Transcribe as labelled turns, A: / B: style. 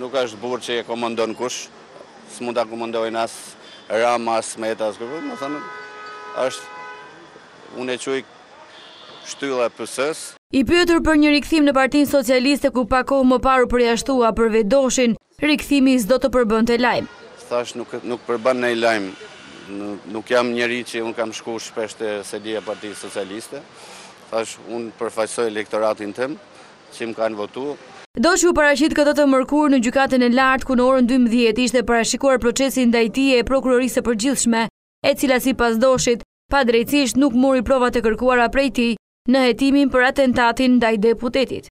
A: Nuk
B: është burrë që e komandon kush, s'mund ta komandojnë as Rama, as Meta, as kërkush, domethënë është unë e quaj shtylla e PS-së.
A: I pyetur për një rikthim në Partinë Socialiste ku pak kohë më parë u përjashtua për Doshin, rikthimi s'do të përbënte lajm. Thashë
B: nuk nuk përbën ndonjë lajm, nuk jam njeri që unë kam shkuar shpesh te selia e Partisë Socialiste. Thashë unë përfaqësoj elektoratin tim që më kanë votu.
A: Doshi u paraqit këtë të mërkurë në Gjykatën e Lartë ku në orën dymbëdhjetë ishte parashikuar procesi ndaj tij e Prokurorisë së Përgjithshme, e cila sipas Doshit, padrejtësisht nuk mori provat e kërkuara prej tij në hetimin për atentatin ndaj deputetit.